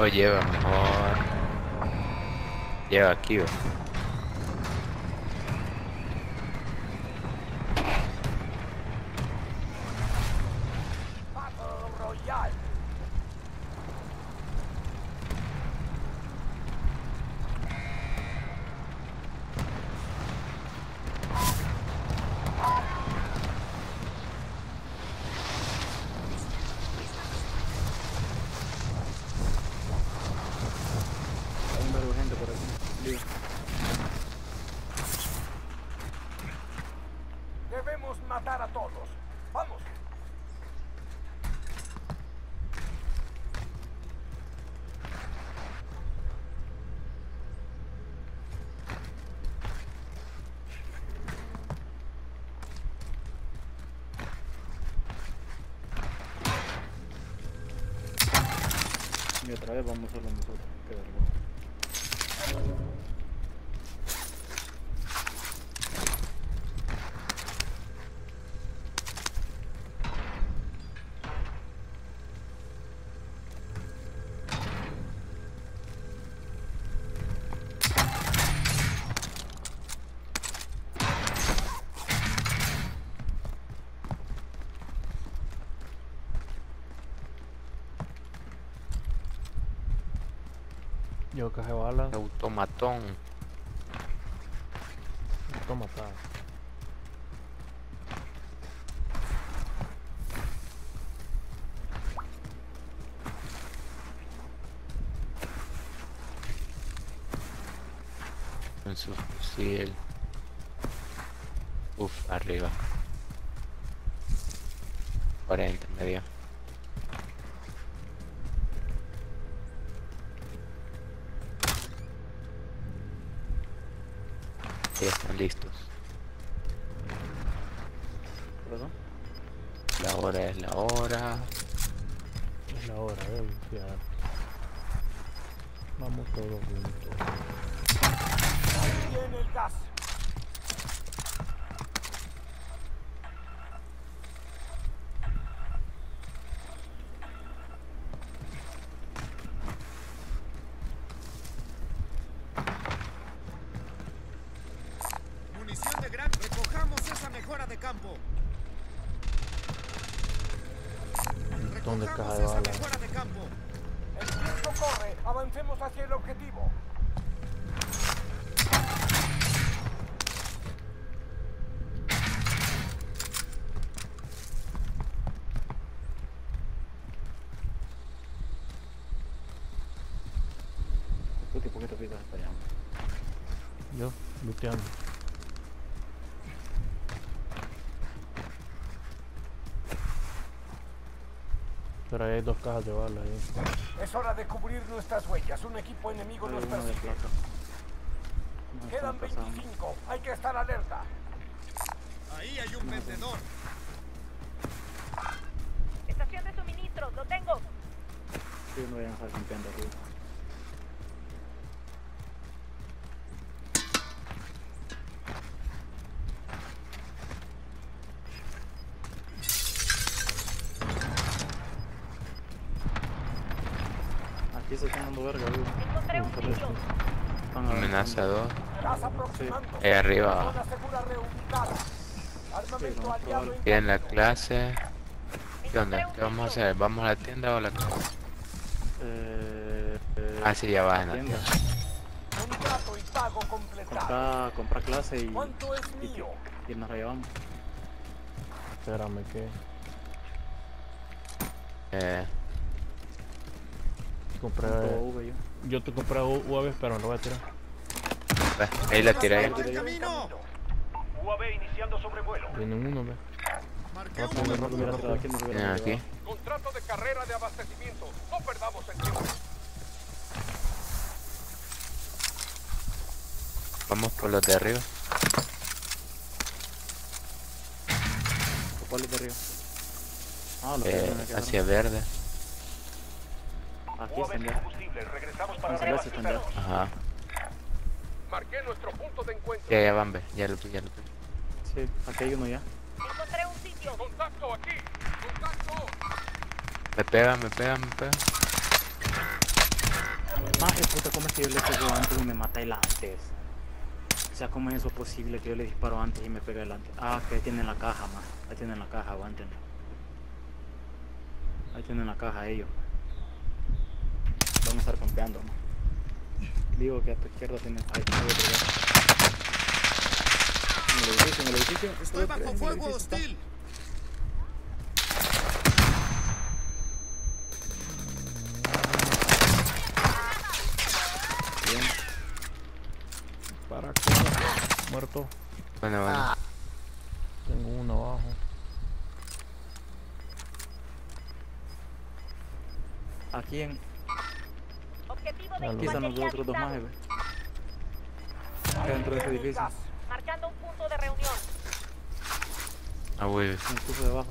O lleva mejor. Lleva aquí, ¿o? Battle Royale. Hay un verbo de gente Debemos matar a todos. Vamos. y otra vez vamos solo nosotros. Qué vergüenza. Yo caje bala, Automatón. toma matar. Con su fusil. Uf, arriba. 40 medio. Ya están listos. ¿Perdón? La hora es la hora. Es la hora de limpiar. Vamos todos juntos. Ahí viene el gas. Munición de gran. Recojamos esa mejora de campo. Un montón de caja de esa bala. mejora de campo. El tiempo corre. Avancemos hacia el objetivo. Puti, ¿por qué te fijas hasta allá? Pero ahí hay dos cajas de bala ahí. Es hora de cubrir nuestras huellas. Un equipo enemigo nos persigue. Quedan están pasando. 25. Hay que estar alerta. Ahí hay un vendedor. Estación de suministro, lo tengo. Sí, no vayan a estar campeando arriba. Aquí se están dando verga, vivo. Encontré un sitio. Amenazador. Aproximándose. Ahí arriba. Probar. en la clase. ¿Qué onda? ¿Qué vamos a hacer? ¿Vamos a la tienda o a la casa? Eh, eh, Ah, sí, ya vas en la tienda. Comprar, comprar clase y, ¿Cuánto es y, y nos llevamos. Espérame que. Eh, Compré. Todo V yo. Yo te compré UAV, pero no lo voy a tirar. ve, ahí la tiré. ¡Vamos en camino! UAV iniciando sobrevuelo. Tienen uno, ve. Hubiera rápido. tirado aquí. Contrato de carrera de abastecimiento. No perdamos el tiempo. Vamos por los de arriba. ¿Cuál es de arriba? Ah, los que Eh, atrás. hacia verde. Aquí UAV están sin ya. combustible. Regresamos para Están celestes, están ya. reabastecernos. Ajá. Marqué nuestro punto de encuentro. Ya, ya van, ve. Ya lo vi, ya lo vi. Sí, aquí hay uno ya. Encontré un sitio. Contacto aquí. Contacto. Me pega, me pega, me pega. Maje, puta, ¿cómo es que yo le pego antes y me mata él antes? O sea, ¿cómo es eso posible que yo le disparo antes y me pega él antes? Ah, que ahí tienen la caja, más. Ahí tienen la caja, aguántenlo. Ahí tienen la caja ellos. Vamos a estar campeando. Digo que a tu izquierda tienen... Ahí. En el edificio, en el edificio. Estoy bajo fuego hostil. Bien. Para acá. Muerto. Bueno, bueno. Tengo uno abajo. Aquí en... Aquí están los otros dos majes, ve. Dentro de ese edificio. Marcando un punto de reunión. Ah, güey. Me puso debajo.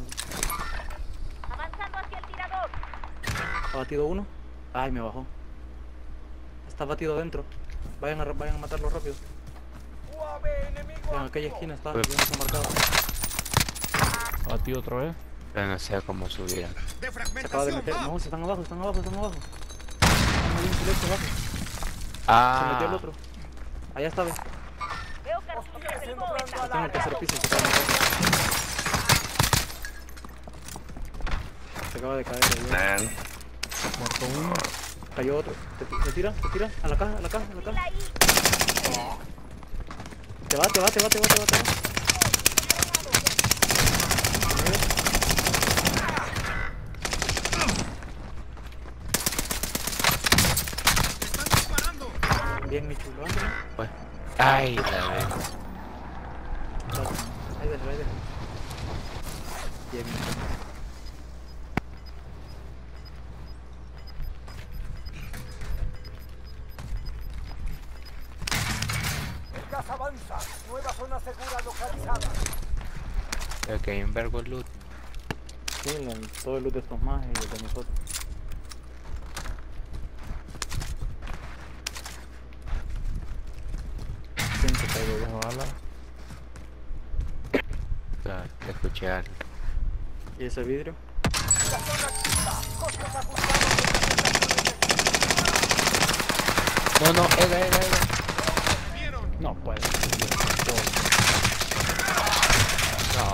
Avanzando hacia el tirador. ¿Ha batido uno? Ay, me bajó. Está batido adentro. Vayan a, vayan a matarlo rápido. UAV enemigo En aquella esquina está, Pues- bien está marcado. A ti otra vez. Pero no subir. acá. De Se acaba de meter. No, se están abajo, están abajo, están abajo. Hay un silencio abajo. Se metió el Ah, otro. Allá está, ve. Veo Está en el tercer piso. Se acaba de meter. Se acaba de caer ahí. Muerto uno. Cayó otro. ¿Te, te tira? ¿Te tira? A la caja, a la caja, a la caja. Te va, te va, te va, te va, te va, te va. Están disparando. Bien, mi chulo. pues. Ay, la vez. Ahí déjalo, ahí déjalo. Bien, mi chulo. El gas avanza. Nueva zona segura localizada. Que hay un vergo loot. Sí, todo el loot de estos más y el de nosotros. Ya. Bala. Te escuché algo. ¿Y ese vidrio? No, no, Ega. Me vieron. No puede ser. No.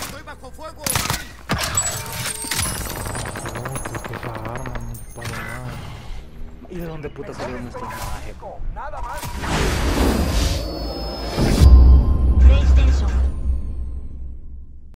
Estoy bajo fuego hostil. No, que esa arma no dispara nada. ¿Y de dónde puta salieron estos majes? Nada más.